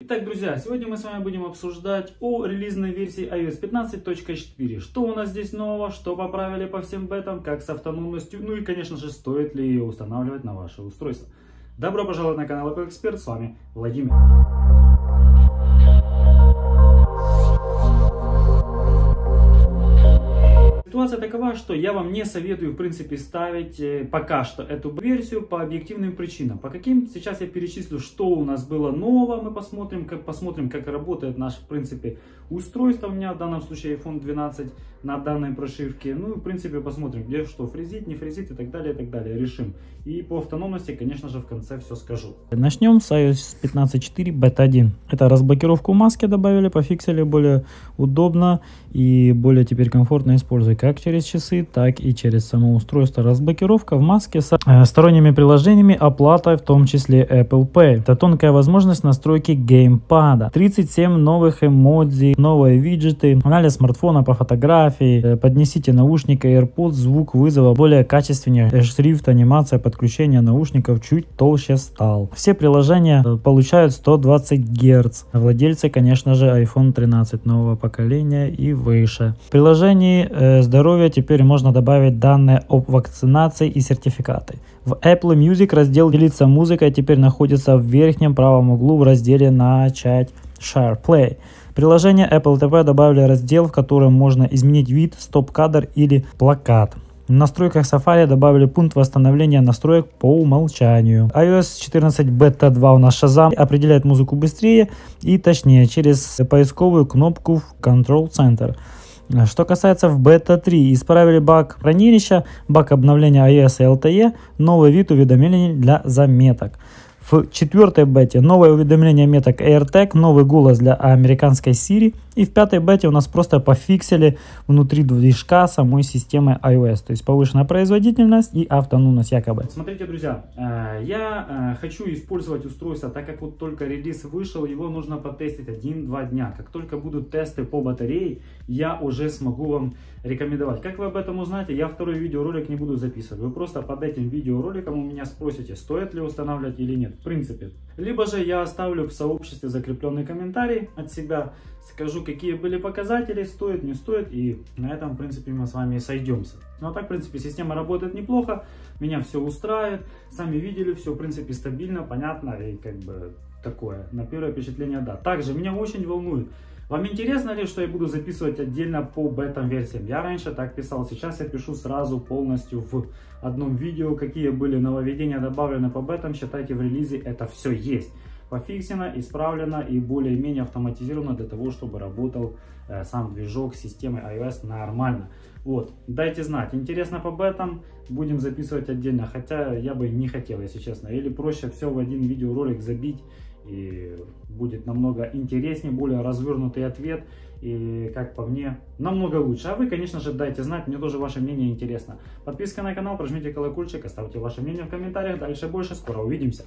Итак, друзья, сегодня мы с вами будем обсуждать о релизной версии iOS 15.4. Что у нас здесь нового, что поправили по всем бетам, как с автономностью, ну и, конечно же, стоит ли ее устанавливать на ваше устройство. Добро пожаловать на канал Apple Expert, с вами Владимир. Ситуация такова, что я вам не советую, в принципе, ставить э, пока что эту версию по объективным причинам. По каким? Сейчас я перечислю, что у нас было нового, мы посмотрим, как, посмотрим, как работает наш, в принципе, устройство у меня, в данном случае iPhone 12 на данной прошивке. Ну в принципе, посмотрим, где что фрезит, не фрезит и так далее, и так далее, решим. И по автономности, конечно же, в конце все скажу. Начнем с iOS 15.4 Beta 1. Это разблокировку маски добавили, пофиксили более удобно и более теперь комфортно использовать как через часы, так и через само устройство. Разблокировка в маске с э, сторонними приложениями, оплатой, в том числе Apple Pay. Это тонкая возможность настройки геймпада. 37 новых эмодзи, новые виджеты, анализ смартфона по фотографии, э, поднесите наушники AirPods, звук вызова более качественнее, э, шрифт, анимация подключения наушников чуть толще стал. Все приложения получают 120 Гц. Владельцы, конечно же, iPhone 13 нового поколения и выше. В приложении э, здоровья теперь можно добавить данные об вакцинации и сертификаты. В Apple Music раздел «Делиться музыкой» теперь находится в верхнем правом углу в разделе «Начать Share Play». Приложение Apple TV добавили раздел, в котором можно изменить вид, стоп-кадр или плакат. В настройках Safari добавили пункт восстановления настроек по умолчанию. iOS 14 Beta 2 у нас Shazam определяет музыку быстрее и точнее через поисковую кнопку в Control Center. Что касается в бета 3, исправили баг хранилища, баг обновления iOS и LTE, новый вид уведомлений для заметок. В четвертой бете новое уведомление меток AirTag, новый голос для американской Siri. И в пятой бете у нас просто пофиксили внутри движка самой системы iOS. То есть повышенная производительность и автономность якобы. Смотрите, друзья, э, я э, хочу использовать устройство, так как вот только релиз вышел, его нужно потестить 1-2 дня. Как только будут тесты по батарее, я уже смогу вам рекомендовать. Как вы об этом узнаете, я второй видеоролик не буду записывать. Вы просто под этим видеороликом у меня спросите, стоит ли устанавливать или нет в принципе. Либо же я оставлю в сообществе закрепленный комментарий от себя, скажу, какие были показатели, стоит, не стоит, и на этом, в принципе, мы с вами и сойдемся. Ну а так, в принципе, система работает неплохо, меня все устраивает, сами видели, все, в принципе, стабильно, понятно, и как бы такое, на первое впечатление, да. Также меня очень волнует, вам интересно ли, что я буду записывать отдельно по бета-версиям? Я раньше так писал, сейчас я пишу сразу полностью в одном видео, какие были нововведения добавлены по бетам. Считайте, в релизе это все есть. Пофиксено, исправлено и более-менее автоматизировано для того, чтобы работал э, сам движок системы iOS нормально. Вот, дайте знать, интересно по бетам, будем записывать отдельно, хотя я бы не хотел, если честно. Или проще все в один видеоролик забить и будет намного интереснее, более развернутый ответ и, как по мне, намного лучше. А вы, конечно же, дайте знать, мне тоже ваше мнение интересно. Подписка на канал, прожмите колокольчик, оставьте ваше мнение в комментариях, дальше больше, скоро увидимся.